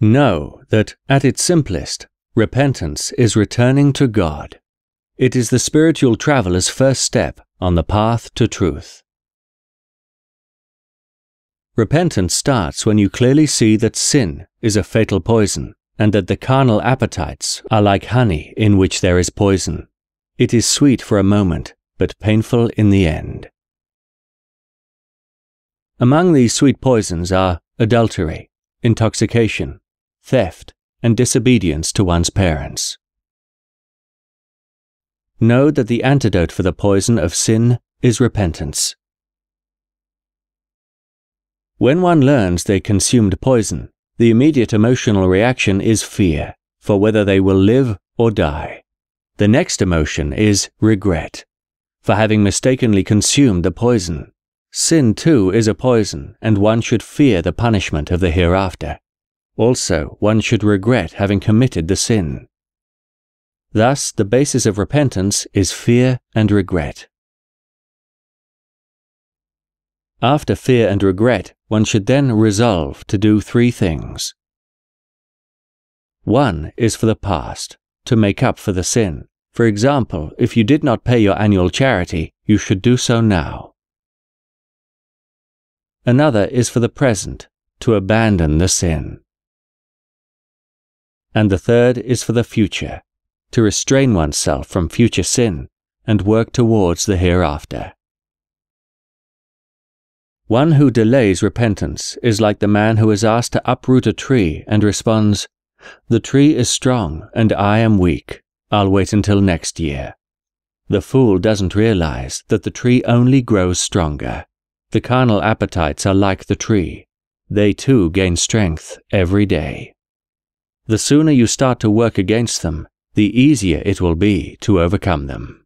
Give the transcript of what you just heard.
Know that, at its simplest, repentance is returning to God. It is the spiritual traveler's first step on the path to truth. Repentance starts when you clearly see that sin is a fatal poison and that the carnal appetites are like honey in which there is poison. It is sweet for a moment, but painful in the end. Among these sweet poisons are adultery, intoxication, theft, and disobedience to one's parents. Know that the antidote for the poison of sin is repentance. When one learns they consumed poison, the immediate emotional reaction is fear for whether they will live or die. The next emotion is regret for having mistakenly consumed the poison. Sin too is a poison, and one should fear the punishment of the hereafter. Also, one should regret having committed the sin. Thus, the basis of repentance is fear and regret. After fear and regret, one should then resolve to do three things. One is for the past, to make up for the sin. For example, if you did not pay your annual charity, you should do so now. Another is for the present, to abandon the sin. And the third is for the future, to restrain oneself from future sin and work towards the hereafter. One who delays repentance is like the man who is asked to uproot a tree and responds, The tree is strong and I am weak. I'll wait until next year. The fool doesn't realize that the tree only grows stronger. The carnal appetites are like the tree. They too gain strength every day. The sooner you start to work against them, the easier it will be to overcome them.